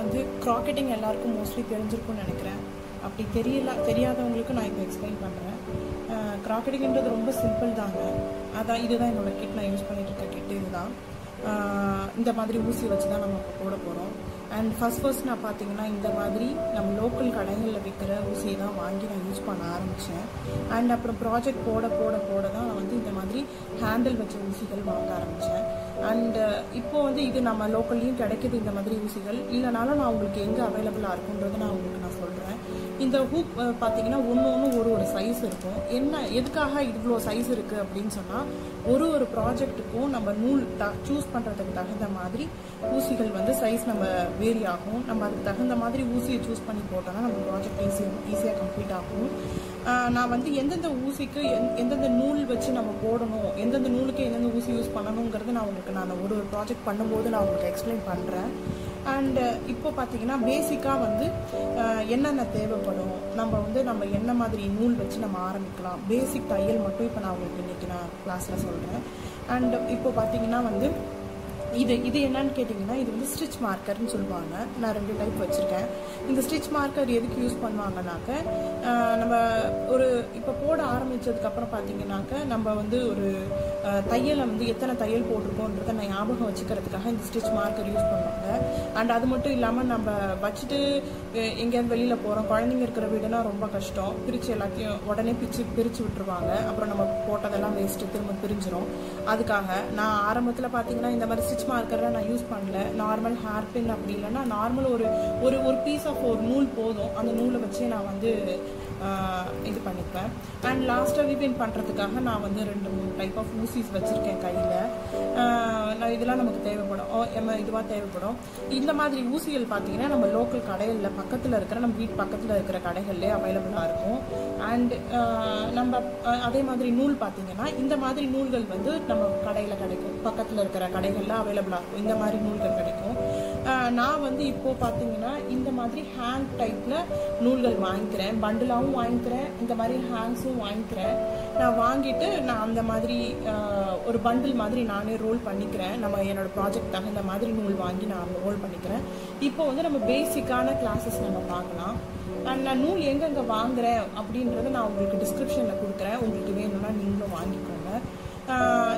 வந்து க்ராக்கெட்டிங் எல்லாருக்கும் மோஸ்ட்லி தெரிஞ்சிருக்கும்னு நினைக்கிறேன். அப்படி தெரியல தெரியாதவங்களுக்கு நான் இப்போ எக்ஸ்பிளைன் பண்ணுறேன் க்ராக்கெட்டிங்ன்றது ரொம்ப சிம்பிள் தாங்க. அதான் இதுதான் என்னோட கிட் நான் யூஸ் பண்ணிட்டு இருக்க கிட் இதுதான் இந்த மாதிரி ஊசி வச்சு தான் நம்ம இப்போ போட போகிறோம் அண்ட் ஃபஸ்ட் ஃபர்ஸ்ட் நான் பார்த்தீங்கன்னா இந்த மாதிரி நம்ம லோக்கல் கடைகளில் விற்கிற ஊசியை தான் வாங்கி நான் யூஸ் பண்ண ஆரம்பித்தேன் அண்ட் அப்புறம் ப்ராஜெக்ட் போட போட போட தான் நான் வந்து இந்த மாதிரி ஹேண்டில் வச்ச ஊசிகள் வாங்க ஆரம்பித்தேன் அண்ட் uh, இப்போ வந்து இது நம்ம லோக்கல்லையும் கிடைக்கிது இந்த மாதிரி ஊசிகள். இல்லைனாலும் நான் உங்களுக்கு எங்கே அவைலபிளாக இருக்குன்றதை நான் உங்களுக்கு நான் சொல்கிறேன் இந்த ஹூப் பார்த்தீங்கன்னா ஒன்று ஒன்று ஒரு ஒரு சைஸ் இருக்கும். என்ன எதுக்காக இவ்வளோ சைஸ் இருக்குது அப்படின்னு சொன்னால் ஒரு ஒரு ப்ராஜெக்ட்டுக்கும் நம்ம நூல் த சூஸ் பண்ணுறதுக்கு தகுந்த மாதிரி ஊசிகள் வந்து சைஸ் நம்ம வேரி ஆகும். நம்ம அதுக்கு தகுந்த மாதிரி ஊசியை சூஸ் பண்ணி போட்டோம்னா நம்ம ப்ராஜெக்ட் ஈஸியாக ஈஸியாக கம்ப்ளீட் ஆகும். நான் வந்து எந்தெந்த ஊசிக்கு எந்- எந்தெந்த நூல் வச்சு நம்ம போடணும் எந்தெந்த நூலுக்கு எந்தெந்த ஊசி யூஸ் பண்ணணுங்கிறது நான் உங்களுக்கு நான் ஒரு ஒரு ப்ராஜெக்ட் பண்ணும்போது நான் உங்களுக்கு எக்ஸ்பிளைன் பண்ணுறேன் அண்டு இப்போ பார்த்தீங்கன்னா பேசிக்காக வந்து என்னென்ன தேவைப்படும்? நம்ம வந்து நம்ம என்ன மாதிரி நூல் வச்சு நம்ம ஆரம்பிக்கலாம்? பேசிக் தையல் மட்டும் இப்போ நான் உங்களுக்கு இன்றைக்கி நான் கிளாஸில் சொல்கிறேன் அண்டு இப்போ பார்த்தீங்கன்னா வந்து இது இது என்னன்னு கேட்டிங்கன்னா இது வந்து ஸ்டிச் மார்க்கர்னு சொல்லுவாங்க. நான் ரெண்டு டைப் வச்சுருக்கேன். இந்த ஸ்டிச் மார்க்கர் எதுக்கு யூஸ் பண்ணுவாங்கனாக்க நம்ம ஒரு இப்போ போட ஆரம்பிச்சதுக்கப்புறம் பார்த்தீங்கன்னாக்க நம்ம வந்து ஒரு தையலை வந்து எத்தனை தையல் போட்டிருக்கோன்றத நான் ஞாபகம் வச்சுக்கிறதுக்காக இந்த ஸ்டிச் மார்க்கர் யூஸ் பண்ணுவாங்க. அண்ட் அது மட்டும் இல்லாமல் நம்ம வச்சுட்டு எங்கேயாவது வெளியில் போகிறோம் குழந்தைங்க இருக்கிற வீடுனா ரொம்ப கஷ்டம். பிரித்து எல்லாத்தையும் உடனே பிரித்து பிரித்து விட்டுருவாங்க. அப்புறம் நம்ம போட்டதெல்லாம் வேஸ்ட்டு திரும்ப பிரிஞ்சிடும் அதுக்காக நான் ஆரம்பத்தில் பார்த்தீங்கன்னா இந்த மாதிரி ஸ்டிச் மார்க்கர்லாம் நான் யூஸ் பண்ணல. நார்மல் ஹேர் பின் அப்படி இல்லைன்னா நார்மல் ஒரு ஒரு ஒரு பீஸ் ஆஃப் ஒரு நூல் போதும். அந்த நூலை வச்சே நான் வந்து இது பண்ணிப்பேன். அண்ட் லாஸ்ட்டாக ரீபெயின் பண்ணுறதுக்காக நான் வந்து ரெண்டு மூணு டைப் ஆஃப் ஊசிஸ் வச்சுருக்கேன் கையில். நான் இதெல்லாம் நமக்கு தேவைப்படும். ஓ, இதுவாக தேவைப்படும். இந்த மாதிரி ஊசிகள் பார்த்தீங்கன்னா நம்ம லோக்கல் கடைகளில் பக்கத்தில் இருக்கிற நம்ம வீட்டு பக்கத்தில் இருக்கிற கடைகள்லேயே அவைலபிளாக இருக்கும். அண்ட் நம்ம அதே மாதிரி நூல் பார்த்தீங்கன்னா இந்த மாதிரி நூல்கள் வந்து நம்ம கடையில் கிடைக்கும். பக்கத்தில் இருக்கிற கடைகளில் அவைலபிளாக இருக்கும். இந்த மாதிரி நூல்கள் கிடைக்கும். நான் வந்து இப்போ பார்த்தீங்கன்னா இந்த மாதிரி ஹேண்ட் டைப்பில் நூல்கள் வாங்கிக்கிறேன். பண்டிலாகவும் வாங்கிக்கிறேன். இந்த மாதிரி ஹேண்ட்ஸும் வாங்கிக்கிறேன். நான் வாங்கிட்டு நான் அந்த மாதிரி ஒரு பண்டில் மாதிரி நானே ரோல் பண்ணிக்கிறேன். நம்ம என்னோட ப்ராஜெக்ட் தகுந்த மாதிரி நூல் வாங்கி நான் ரோல் பண்ணிக்கிறேன். இப்போ வந்து நம்ம பேசிக்கான கிளாஸஸ் நம்ம பார்க்கலாம். அண்ட் நான் நூல் எங்கெங்கே வாங்குகிறேன் அப்படின்றத நான் உங்களுக்கு டிஸ்கிரிப்ஷனில் கொடுக்குறேன். உங்களுக்கு வேணும்னா நீங்களும் வாங்கிக்கோங்க.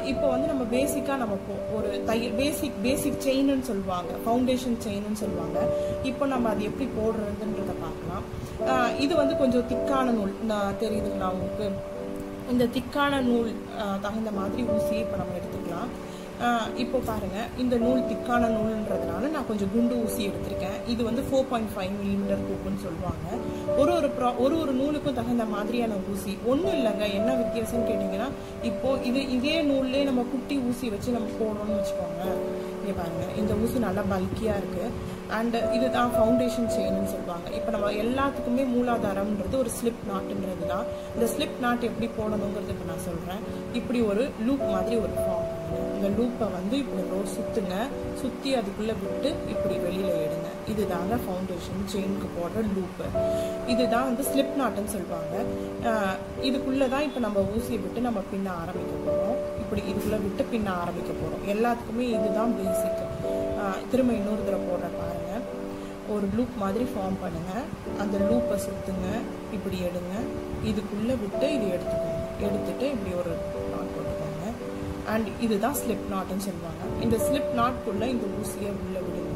இப்போ வந்து நம்ம பேசிக்காக நம்ம போ- ஒரு தையல் பேசிக் பேசிக் செயின்னு சொல்லுவாங்க. ஃபவுண்டேஷன் செயின்னு சொல்லுவாங்க. இப்போ நம்ம அது எப்படி போடுறதுன்றத பார்க்கலாம். இது வந்து கொஞ்சம் திக்கான நூல். நான் தெரியுதுங்களா உங்களுக்கு? இந்த திக்கான நூல் தகுந்த மாதிரி ஊசியை இப்போ நம்ம எடுத்துக்கலாம். இப்போ பாருங்க. இந்த நூல் திக்கான நூல்ன்றதுனால நான் கொஞ்சம் குண்டு ஊசி எடுத்திருக்கேன். இது வந்து ஃபோர் பாயிண்ட் ஃபைவ் மில்லிமீட்டர் கூப்புன்னு சொல்லுவாங்க. ஒரு ஒரு ப்ரா ஒரு ஒரு நூலுக்கும் தகுந்த மாதிரியான ஊசி. ஒன்றும் இல்லைங்க. என்ன வித்தியாசம்னு கேட்டிங்கன்னா இப்போது இது இதே நூல்லே நம்ம குட்டி ஊசி வச்சு நம்ம போடணும்னு வச்சுக்கோங்க. இங்கே பாருங்கள் இந்த ஊசி நல்லா பல்கியாக இருக்குது அண்டு இதுதான் ஃபவுண்டேஷன் செயின்னு சொல்லுவாங்க. இப்போ நம்ம எல்லாத்துக்குமே மூலாதாரம்ன்றது ஒரு ஸ்லிப் நாட்டுன்றது தான். இந்த ஸ்லிப் நாட் எப்படி போடணுங்கிறது இப்போ நான் சொல்கிறேன் இப்படி ஒரு லூப் மாதிரி ஒரு ஃபார்ம் இந்த லூப்பை வந்து இப்படி ரோட் சுற்றுங்க சுற்றி அதுக்குள்ளே விட்டு இப்படி வெளியில் எடுங்க. இதுதாங்க ஃபவுண்டேஷன் செயினுக்கு போடுற லூப்பு இதுதான் வந்து ஸ்லிப் நாட்டுன்னு சொல்லுவாங்க. இதுக்குள்ளே தான் இப்போ நம்ம ஊசியை விட்டு நம்ம பின்ன ஆரம்பிக்க போகிறோம் இப்படி இதுக்குள்ளே விட்டு பின்ன ஆரம்பிக்க போகிறோம் எல்லாத்துக்குமே இதுதான் பேசிக் திரும்ப இன்னொரு தடவை போடுற பாருங்க. ஒரு லூப் மாதிரி ஃபார்ம் பண்ணுங்க. அந்த லூப்பை சுற்றுங்க இப்படி எடுங்க. இதுக்குள்ளே விட்டு இது எடுத்துக்கோங்க. எடுத்துட்டு இப்படி ஒரு நாட் போட்டுக்கோங்க அண்ட் இதுதான் ஸ்லிப் நாட்னு சொல்லுவாங்க. இந்த ஸ்லிப் நாட்குள்ளே இந்த ஊசியை உள்ளே விடுங்க.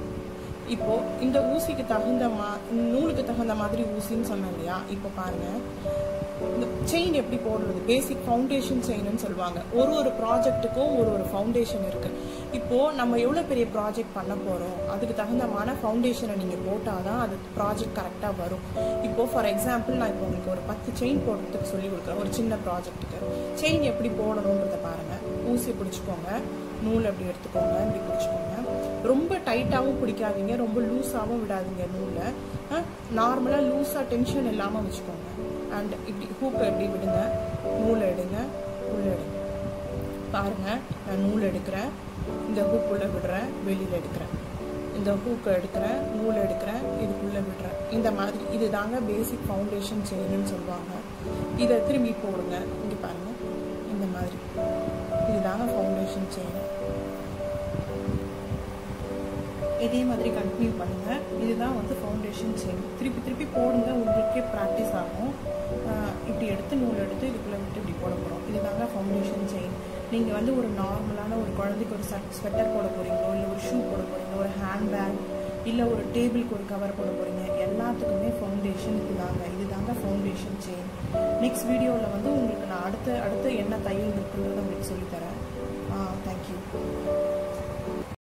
இப்போது இந்த ஊசிக்கு தகுந்த மா நூலுக்கு தகுந்த மாதிரி ஊசின்னு சொன்னேன் இல்லையா? இப்போ பாருங்கள் இந்த செயின் எப்படி போடுறது? பேசிக் ஃபவுண்டேஷன் செயின்னு சொல்லுவாங்க. ஒரு ஒரு ப்ராஜெக்ட்டுக்கும் ஒரு ஒரு ஃபவுண்டேஷன் இருக்குது இப்போது நம்ம எவ்வளோ பெரிய ப்ராஜெக்ட் பண்ண போகிறோம் அதுக்கு தகுந்தமான ஃபவுண்டேஷனை நீங்கள் போட்டால் தான் அது ப்ராஜெக்ட் கரெக்டாக வரும். இப்போ ஃபார் எக்ஸாம்பிள் நான் இப்போ உங்களுக்கு ஒரு பத்து செயின் போடுறதுக்கு சொல்லி கொடுக்குறேன். ஒரு சின்ன ப்ராஜெக்ட்டுக்கு செயின் எப்படி போடணுன்றதை பாருங்கள் ஊசி பிடிச்சிக்கோங்க. நூல் அப்படி எடுத்துக்கோங்க இப்படி பிடிச்சிக்கோங்க. ரொம்ப டைட்டாகவும் பிடிக்காதீங்க ரொம்ப லூஸாகவும் விடாதீங்க நூலை நார்மலாக லூஸாக டென்ஷன் இல்லாமல் வச்சுக்கோங்க. அண்ட் இப்படி ஹூக்கை எப்படி விடுங்க. நூலை எடுங்க உள்ள எடுங்க. பாருங்கள் நான் நூல் எடுக்கிறேன். இந்த ஹூக்குள்ளே விடுறேன் வெளியில் எடுக்கிறேன். இந்த ஹூக்கை எடுக்கிறேன் நூல் எடுக்கிறேன் இதுக்குள்ளே விடுறேன். இந்த மாதிரி இது தாங்க பேசிக் ஃபவுண்டேஷன் செயின்னு சொல்லுவாங்க. இதை திரும்பி போடுங்க. இங்கே பாருங்கள் இந்த மாதிரி. இதுதாங்க ஃபவுண்டேஷன் செயின் இதே மாதிரி கண்டினியூ பண்ணுங்கள் இதுதான் வந்து ஃபவுண்டேஷன் செயின் திருப்பி திருப்பி போடுங்க. உங்களுக்கே ப்ராக்டிஸ் ஆகும். இப்படி எடுத்து நூல் எடுத்து இதுக்குள்ளே விட்டு இப்படி போட போகிறோம் இதுதாங்க ஃபவுண்டேஷன் செயின் நீங்கள் வந்து ஒரு நார்மலான ஒரு குழந்தைக்கு ஒரு சட் ஸ்வெட்டர் போட போகிறீங்களோ இல்லை ஒரு ஷூ போட போகிறீங்க ஒரு ஹேண்ட் பேக் இல்லை ஒரு டேபிளுக்கு ஒரு கவர் போட போகிறீங்க எல்லாத்துக்குமே ஃபவுண்டேஷன் இதுதாங்க. இதுதாங்க ஃபவுண்டேஷன் செயின் நெக்ஸ்ட் வீடியோவில் வந்து உங்களுக்கு நான் அடுத்த அடுத்த என்ன தையல் இருக்குன்றதை உங்களுக்கு சொல்லித்தரேன். Oh, thank you.